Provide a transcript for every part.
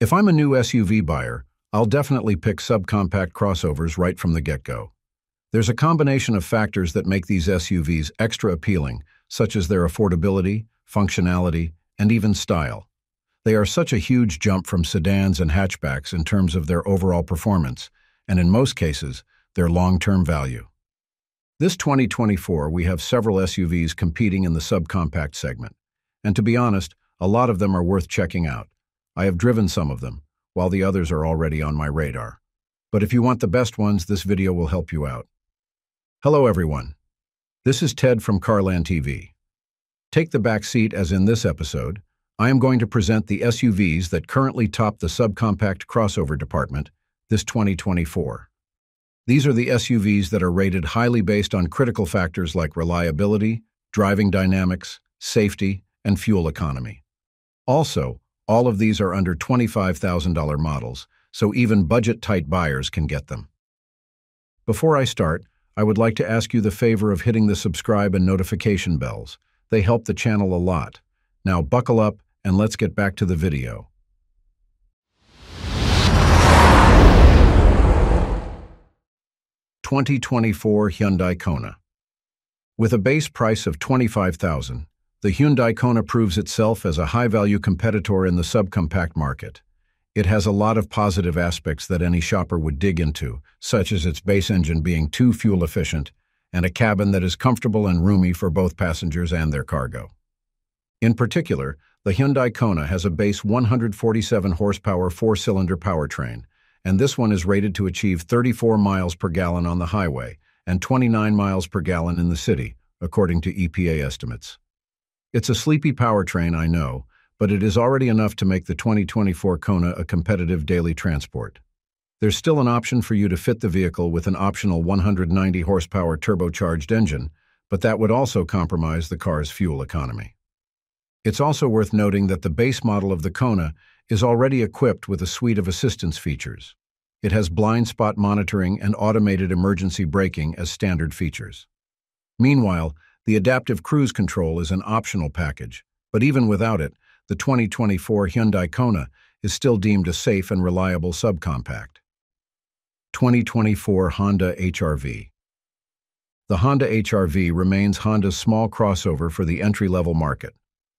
If I'm a new SUV buyer, I'll definitely pick subcompact crossovers right from the get-go. There's a combination of factors that make these SUVs extra appealing, such as their affordability, functionality, and even style. They are such a huge jump from sedans and hatchbacks in terms of their overall performance, and in most cases, their long-term value. This 2024, we have several SUVs competing in the subcompact segment. And to be honest, a lot of them are worth checking out. I have driven some of them, while the others are already on my radar. But if you want the best ones, this video will help you out. Hello everyone. This is Ted from Carland TV. Take the back seat as in this episode, I am going to present the SUVs that currently top the subcompact crossover department this 2024. These are the SUVs that are rated highly based on critical factors like reliability, driving dynamics, safety, and fuel economy. Also, all of these are under $25,000 models, so even budget-tight buyers can get them. Before I start, I would like to ask you the favor of hitting the subscribe and notification bells. They help the channel a lot. Now buckle up and let's get back to the video. Twenty twenty four Hyundai Kona. With a base price of 25000 the Hyundai Kona proves itself as a high-value competitor in the subcompact market. It has a lot of positive aspects that any shopper would dig into, such as its base engine being too fuel efficient and a cabin that is comfortable and roomy for both passengers and their cargo. In particular, the Hyundai Kona has a base 147 horsepower four-cylinder powertrain, and this one is rated to achieve 34 miles per gallon on the highway and 29 miles per gallon in the city, according to EPA estimates. It's a sleepy powertrain, I know, but it is already enough to make the 2024 Kona a competitive daily transport. There's still an option for you to fit the vehicle with an optional 190 horsepower turbocharged engine, but that would also compromise the car's fuel economy. It's also worth noting that the base model of the Kona is already equipped with a suite of assistance features. It has blind spot monitoring and automated emergency braking as standard features. Meanwhile, the adaptive cruise control is an optional package, but even without it, the 2024 Hyundai Kona is still deemed a safe and reliable subcompact. 2024 Honda HRV The Honda HRV remains Honda's small crossover for the entry-level market,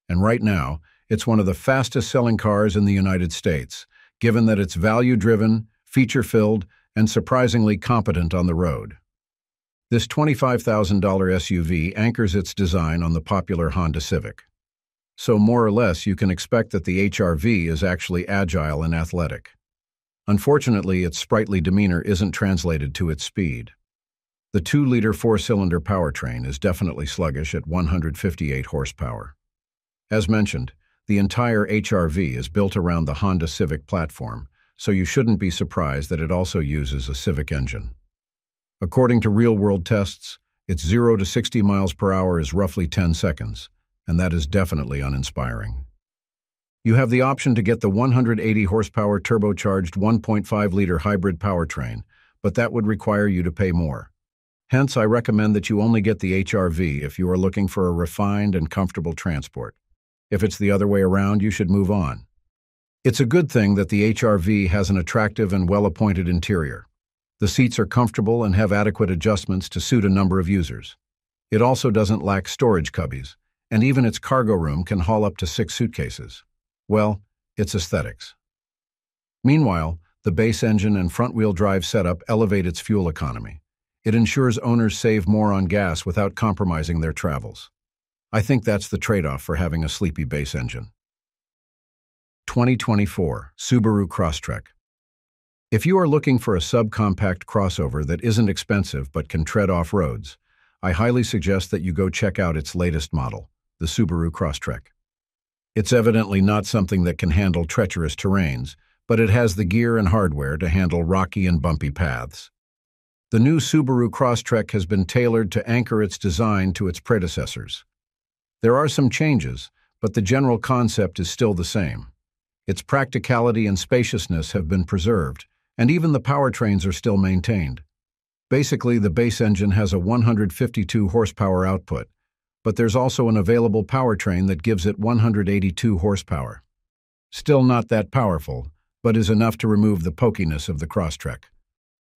and right now, it's one of the fastest-selling cars in the United States, given that it's value-driven, feature-filled, and surprisingly competent on the road. This $25,000 SUV anchors its design on the popular Honda Civic. So more or less you can expect that the HRV is actually agile and athletic. Unfortunately, its sprightly demeanor isn't translated to its speed. The 2-liter four-cylinder powertrain is definitely sluggish at 158 horsepower. As mentioned, the entire HRV is built around the Honda Civic platform, so you shouldn't be surprised that it also uses a Civic engine. According to real-world tests, its 0 to 60 miles per hour is roughly 10 seconds, and that is definitely uninspiring. You have the option to get the 180 horsepower turbocharged 1.5-liter hybrid powertrain, but that would require you to pay more. Hence, I recommend that you only get the HRV if you are looking for a refined and comfortable transport. If it's the other way around, you should move on. It's a good thing that the HRV has an attractive and well-appointed interior. The seats are comfortable and have adequate adjustments to suit a number of users. It also doesn't lack storage cubbies, and even its cargo room can haul up to six suitcases. Well, it's aesthetics. Meanwhile, the base engine and front-wheel drive setup elevate its fuel economy. It ensures owners save more on gas without compromising their travels. I think that's the trade-off for having a sleepy base engine. 2024 Subaru Crosstrek if you are looking for a subcompact crossover that isn't expensive but can tread off roads, I highly suggest that you go check out its latest model, the Subaru Crosstrek. It's evidently not something that can handle treacherous terrains, but it has the gear and hardware to handle rocky and bumpy paths. The new Subaru Crosstrek has been tailored to anchor its design to its predecessors. There are some changes, but the general concept is still the same. Its practicality and spaciousness have been preserved, and even the powertrains are still maintained. Basically, the base engine has a 152 horsepower output, but there's also an available powertrain that gives it 182 horsepower. Still not that powerful, but is enough to remove the pokiness of the Crosstrek.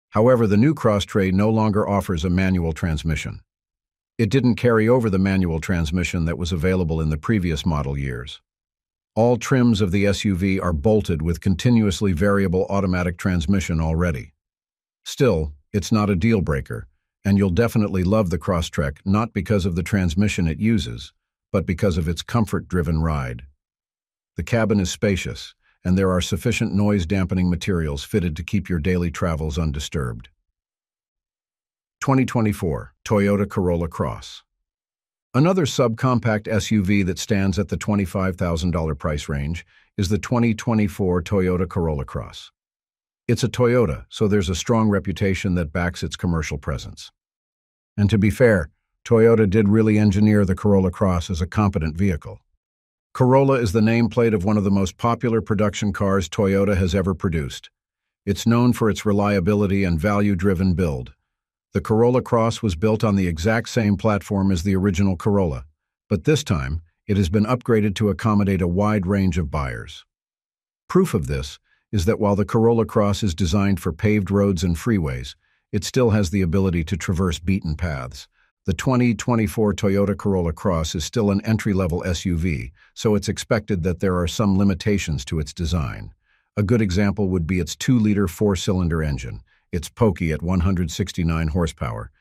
However, the new Crosstrek no longer offers a manual transmission. It didn't carry over the manual transmission that was available in the previous model years. All trims of the SUV are bolted with continuously variable automatic transmission already. Still, it's not a deal breaker, and you'll definitely love the Crosstrek not because of the transmission it uses, but because of its comfort-driven ride. The cabin is spacious, and there are sufficient noise-dampening materials fitted to keep your daily travels undisturbed. 2024 Toyota Corolla Cross Another subcompact SUV that stands at the $25,000 price range is the 2024 Toyota Corolla Cross. It's a Toyota, so there's a strong reputation that backs its commercial presence. And to be fair, Toyota did really engineer the Corolla Cross as a competent vehicle. Corolla is the nameplate of one of the most popular production cars Toyota has ever produced. It's known for its reliability and value-driven build, the Corolla Cross was built on the exact same platform as the original Corolla, but this time it has been upgraded to accommodate a wide range of buyers. Proof of this is that while the Corolla Cross is designed for paved roads and freeways, it still has the ability to traverse beaten paths. The 2024 Toyota Corolla Cross is still an entry-level SUV, so it's expected that there are some limitations to its design. A good example would be its 2-liter four-cylinder engine. It's pokey at 169 horsepower.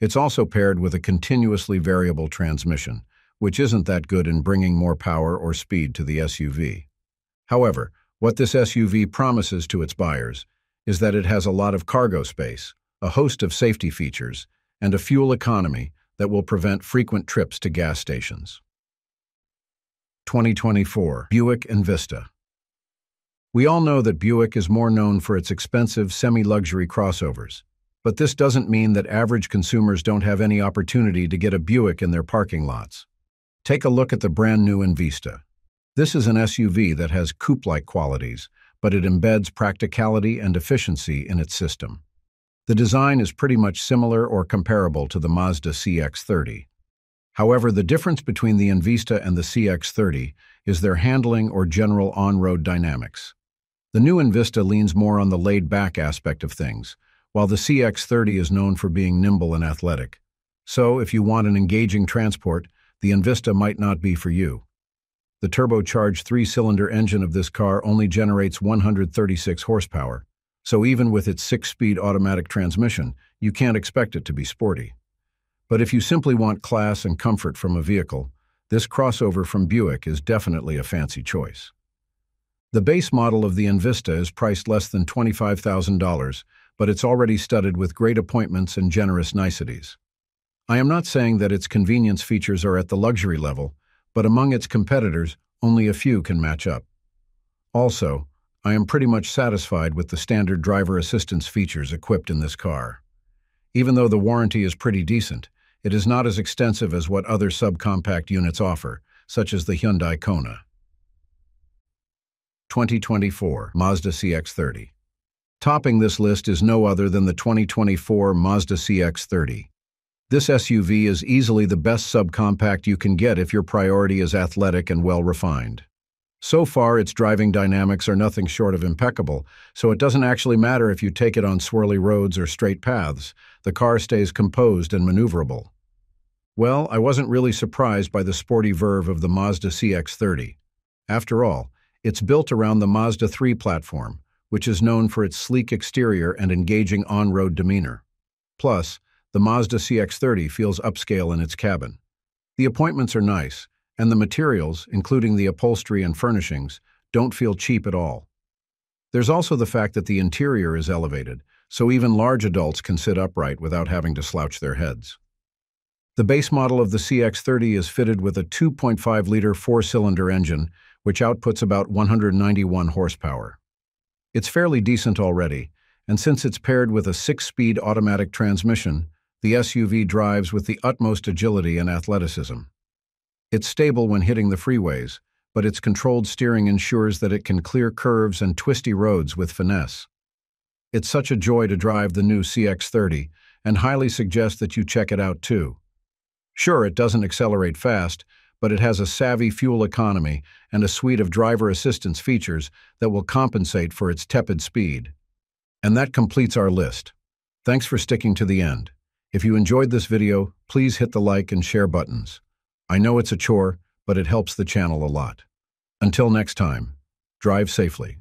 It's also paired with a continuously variable transmission, which isn't that good in bringing more power or speed to the SUV. However, what this SUV promises to its buyers is that it has a lot of cargo space, a host of safety features, and a fuel economy that will prevent frequent trips to gas stations. 2024 Buick Envista we all know that Buick is more known for its expensive, semi-luxury crossovers. But this doesn't mean that average consumers don't have any opportunity to get a Buick in their parking lots. Take a look at the brand new Envista. This is an SUV that has coupe-like qualities, but it embeds practicality and efficiency in its system. The design is pretty much similar or comparable to the Mazda CX-30. However, the difference between the Envista and the CX-30 is their handling or general on-road dynamics. The new Envista leans more on the laid-back aspect of things, while the CX-30 is known for being nimble and athletic. So, if you want an engaging transport, the Envista might not be for you. The turbocharged three-cylinder engine of this car only generates 136 horsepower, so even with its six-speed automatic transmission, you can't expect it to be sporty. But if you simply want class and comfort from a vehicle, this crossover from Buick is definitely a fancy choice. The base model of the Envista is priced less than $25,000, but it's already studded with great appointments and generous niceties. I am not saying that its convenience features are at the luxury level, but among its competitors, only a few can match up. Also, I am pretty much satisfied with the standard driver assistance features equipped in this car. Even though the warranty is pretty decent, it is not as extensive as what other subcompact units offer, such as the Hyundai Kona. 2024 Mazda CX-30. Topping this list is no other than the 2024 Mazda CX-30. This SUV is easily the best subcompact you can get if your priority is athletic and well-refined. So far, its driving dynamics are nothing short of impeccable, so it doesn't actually matter if you take it on swirly roads or straight paths. The car stays composed and maneuverable. Well, I wasn't really surprised by the sporty verve of the Mazda CX-30. After all, it's built around the Mazda 3 platform, which is known for its sleek exterior and engaging on-road demeanor. Plus, the Mazda CX-30 feels upscale in its cabin. The appointments are nice, and the materials, including the upholstery and furnishings, don't feel cheap at all. There's also the fact that the interior is elevated, so even large adults can sit upright without having to slouch their heads. The base model of the CX-30 is fitted with a 2.5-liter four-cylinder engine which outputs about 191 horsepower. It's fairly decent already, and since it's paired with a six-speed automatic transmission, the SUV drives with the utmost agility and athleticism. It's stable when hitting the freeways, but its controlled steering ensures that it can clear curves and twisty roads with finesse. It's such a joy to drive the new CX-30, and highly suggest that you check it out too. Sure, it doesn't accelerate fast, but it has a savvy fuel economy and a suite of driver assistance features that will compensate for its tepid speed. And that completes our list. Thanks for sticking to the end. If you enjoyed this video, please hit the like and share buttons. I know it's a chore, but it helps the channel a lot. Until next time, drive safely.